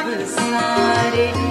sabe sare re